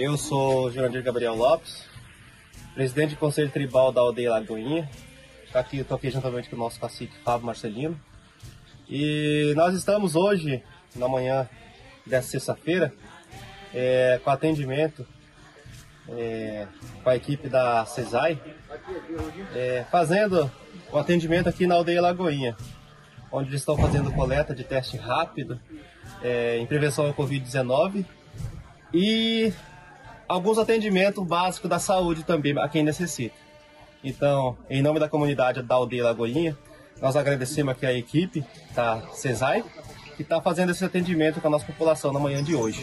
Eu sou Jurandir Gabriel Lopes, presidente do Conselho Tribal da aldeia Lagoinha. Estou aqui, estou aqui juntamente com o nosso cacique Fábio Marcelino. E nós estamos hoje, na manhã dessa sexta-feira, é, com atendimento é, com a equipe da CESAI, é, fazendo o atendimento aqui na aldeia Lagoinha, onde eles estão fazendo coleta de teste rápido é, em prevenção ao Covid-19 e alguns atendimentos básicos da saúde também a quem necessita. Então, em nome da comunidade da aldeia Lagoinha, nós agradecemos aqui a equipe da CESAI que está fazendo esse atendimento com a nossa população na manhã de hoje.